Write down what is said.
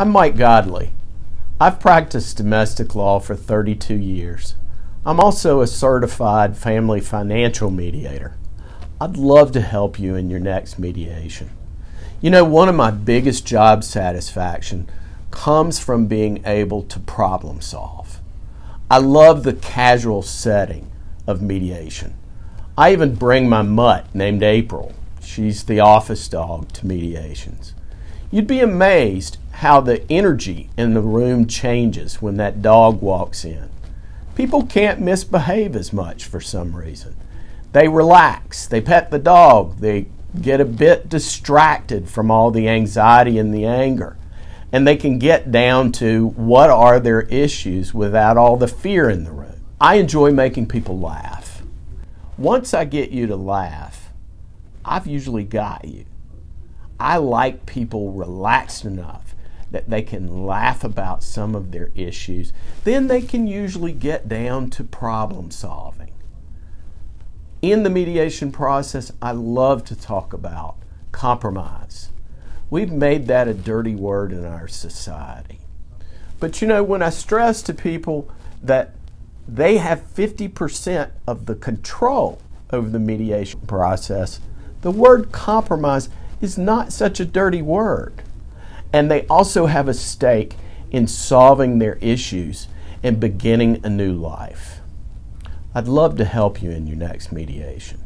I'm Mike Godley. I've practiced domestic law for 32 years. I'm also a certified family financial mediator. I'd love to help you in your next mediation. You know, one of my biggest job satisfaction comes from being able to problem solve. I love the casual setting of mediation. I even bring my mutt named April. She's the office dog to mediations. You'd be amazed how the energy in the room changes when that dog walks in. People can't misbehave as much for some reason. They relax, they pet the dog, they get a bit distracted from all the anxiety and the anger. And they can get down to what are their issues without all the fear in the room. I enjoy making people laugh. Once I get you to laugh, I've usually got you. I like people relaxed enough that they can laugh about some of their issues. Then they can usually get down to problem solving in the mediation process, I love to talk about compromise. We've made that a dirty word in our society. But you know, when I stress to people that they have 50% of the control over the mediation process, the word compromise is not such a dirty word. And they also have a stake in solving their issues and beginning a new life. I'd love to help you in your next mediation.